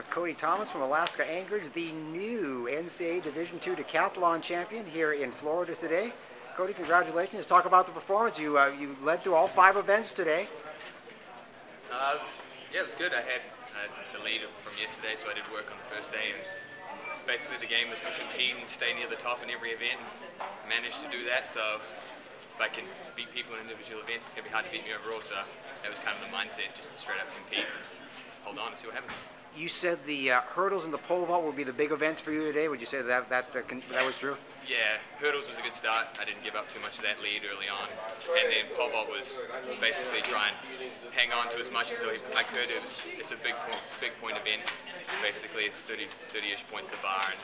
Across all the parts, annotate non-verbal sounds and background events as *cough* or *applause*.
with Cody Thomas from Alaska Anchorage, the new NCAA Division II decathlon champion here in Florida today. Cody, congratulations. Talk about the performance. You uh, you led through all five events today. Uh, it was, yeah, it was good. I had the lead from yesterday, so I did work on the first day. And basically, the game was to compete and stay near the top in every event. And managed to do that. So if I can beat people in individual events, it's gonna be hard to beat me overall. So that was kind of the mindset, just to straight up compete. Hold on and see what happens. You said the uh, hurdles and the pole vault will be the big events for you today. Would you say that that uh, con- that was true? Yeah, hurdles was a good start. I didn't give up too much of that lead early on, and then pole vault was basically try and hang on to as much as I could. It was it's a big point, big point event. Basically, it's 30 30-ish points the bar, and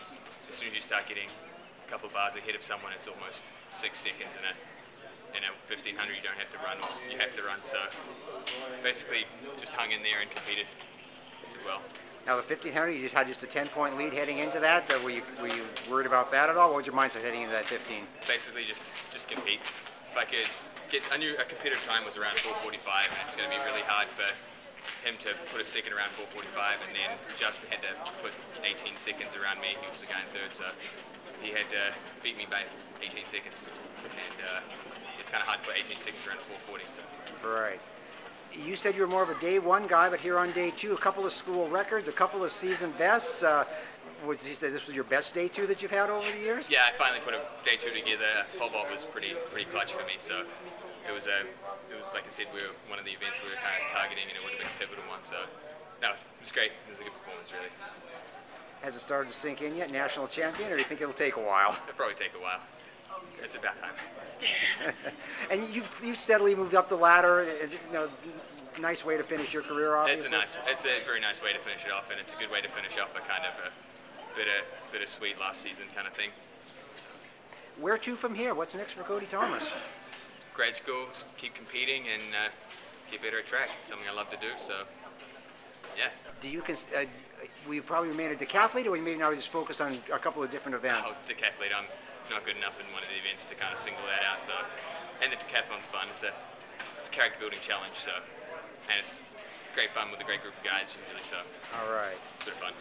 as soon as you start getting a couple of bars ahead of someone, it's almost six seconds in a in a 1500 you don't have to run you have to run. So basically, just hung in there and competed did well. Now the 1500, you just had just a 10-point lead heading into that. Were you were you worried about that at all? What was your mindset heading into that 15? Basically, just just compete. If I could get, I knew a competitive time was around 4:45, and it's going to be really hard for him to put a second around 4:45, and then Justin had to put 18 seconds around me. He was the guy in third, so he had to beat me by 18 seconds, and uh, it's kind of hard to put 18 seconds around 4:40. So. Right you said you were more of a day one guy, but here on day two, a couple of school records, a couple of season bests. Uh, would you say this was your best day two that you've had over the years? Yeah, I finally put a day two together. Vault was pretty pretty clutch for me, so it was a it was like I said, we were one of the events we were kind of targeting, and it would have been a pivotal one. So no, it was great. It was a good performance, really. Has it started to sink in yet? National champion, or do you think it'll take a while? It'll probably take a while. It's about time. *laughs* and you've, you've steadily moved up the ladder. You know, nice way to finish your career, obviously. It's a nice, it's a very nice way to finish it off, and it's a good way to finish off a kind of a bit of bittersweet last season kind of thing. So. Where to from here? What's next for Cody Thomas? Grad school, keep competing, and uh, get better at track. Something I love to do. So, yeah. Do you cons- uh, will you probably remain a decathlete, or you may now just focus on a couple of different events? Oh, decathlete. I'm not good enough in one of the events to kind of single that out. So, and the decathlon's fun. It's a it's a character building challenge. So and it's great fun with a great group of guys usually. So all right, it's been fun.